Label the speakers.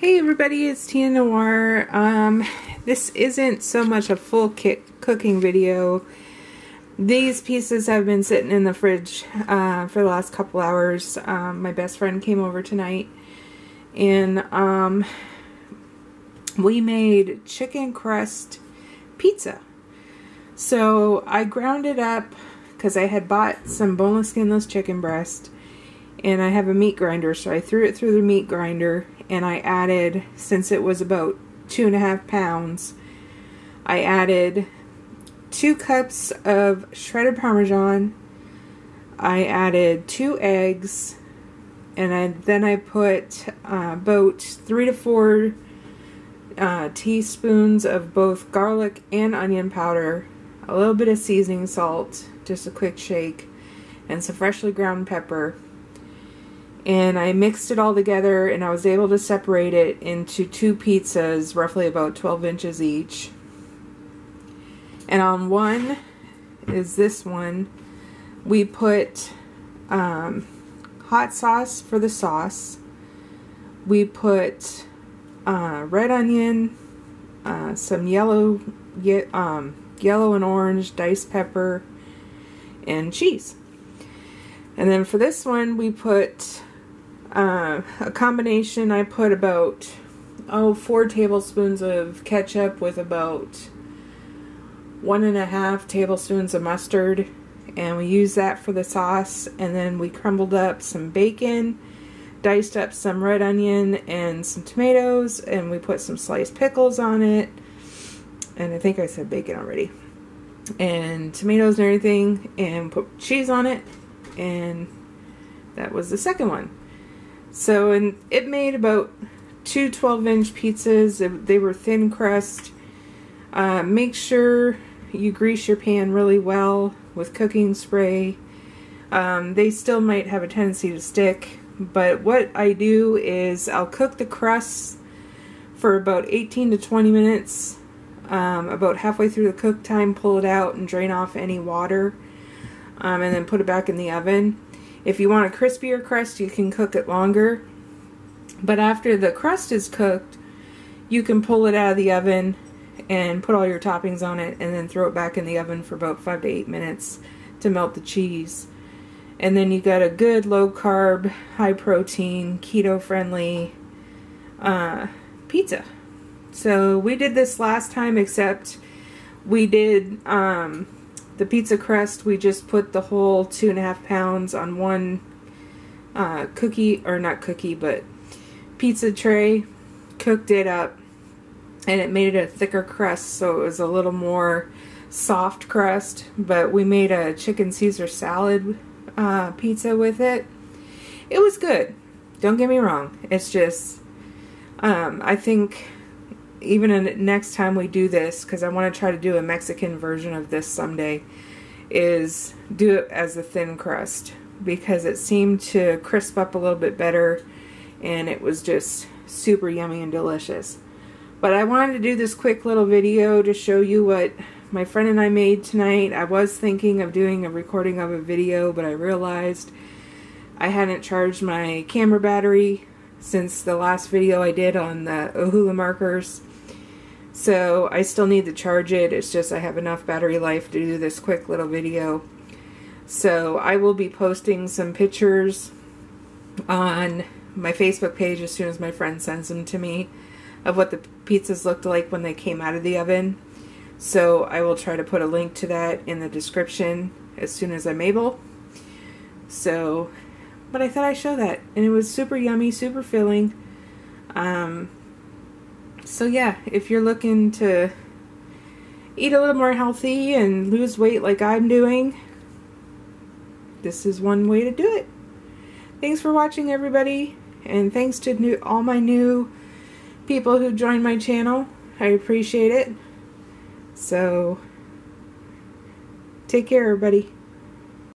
Speaker 1: Hey everybody, it's Tina Noire. Um, this isn't so much a full kit cooking video. These pieces have been sitting in the fridge uh, for the last couple hours. Um, my best friend came over tonight and um, we made chicken crust pizza. So I ground it up because I had bought some boneless skinless chicken breast and I have a meat grinder so I threw it through the meat grinder and I added, since it was about two and a half pounds, I added two cups of shredded Parmesan. I added two eggs, and I, then I put uh, about three to four uh, teaspoons of both garlic and onion powder, a little bit of seasoning salt, just a quick shake, and some freshly ground pepper and I mixed it all together and I was able to separate it into two pizzas roughly about 12 inches each. And on one is this one. We put um, hot sauce for the sauce. We put uh, red onion uh, some yellow ye um, yellow and orange diced pepper and cheese. And then for this one we put uh, a combination, I put about, oh, four tablespoons of ketchup with about one and a half tablespoons of mustard. And we use that for the sauce. And then we crumbled up some bacon, diced up some red onion and some tomatoes. And we put some sliced pickles on it. And I think I said bacon already. And tomatoes and everything. And put cheese on it. And that was the second one. So, and it made about two 12 inch pizzas. They were thin crust. Uh, make sure you grease your pan really well with cooking spray. Um, they still might have a tendency to stick, but what I do is I'll cook the crust for about 18 to 20 minutes. Um, about halfway through the cook time, pull it out and drain off any water, um, and then put it back in the oven. If you want a crispier crust, you can cook it longer. But after the crust is cooked, you can pull it out of the oven and put all your toppings on it and then throw it back in the oven for about five to eight minutes to melt the cheese. And then you got a good low carb, high protein, keto friendly uh, pizza. So we did this last time, except we did um, the pizza crust, we just put the whole two and a half pounds on one uh, cookie, or not cookie, but pizza tray, cooked it up, and it made it a thicker crust, so it was a little more soft crust. But we made a chicken Caesar salad uh, pizza with it. It was good. Don't get me wrong. It's just, um, I think even next time we do this, because I want to try to do a Mexican version of this someday, is do it as a thin crust because it seemed to crisp up a little bit better and it was just super yummy and delicious. But I wanted to do this quick little video to show you what my friend and I made tonight. I was thinking of doing a recording of a video, but I realized I hadn't charged my camera battery since the last video I did on the Ohuhu markers. So I still need to charge it. It's just I have enough battery life to do this quick little video. So I will be posting some pictures on my Facebook page as soon as my friend sends them to me of what the pizzas looked like when they came out of the oven. So I will try to put a link to that in the description as soon as I'm able. So, but I thought I'd show that. And it was super yummy, super filling. Um, so yeah, if you're looking to eat a little more healthy and lose weight like I'm doing, this is one way to do it. Thanks for watching everybody and thanks to new, all my new people who joined my channel. I appreciate it. So take care everybody.